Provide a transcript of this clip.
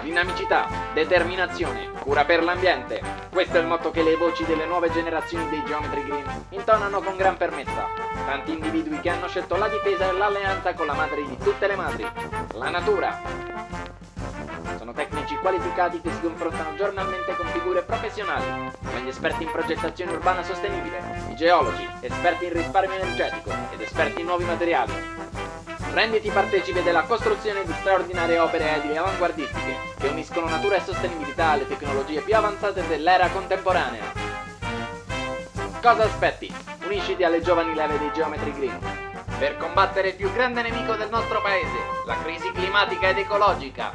Dinamicità, determinazione, cura per l'ambiente. Questo è il motto che le voci delle nuove generazioni dei Geometry Green intonano con gran fermezza. Tanti individui che hanno scelto la difesa e l'alleanza con la madre di tutte le madri, la natura. Sono tecnici qualificati che si confrontano giornalmente con figure professionali, come gli esperti in progettazione urbana sostenibile, i geologi, esperti in risparmio energetico ed esperti in nuovi materiali. Renditi partecipe della costruzione di straordinarie opere edili avanguardistiche che uniscono natura e sostenibilità alle tecnologie più avanzate dell'era contemporanea. Cosa aspetti? Unisciti alle giovani leve dei Geometry Green per combattere il più grande nemico del nostro paese, la crisi climatica ed ecologica.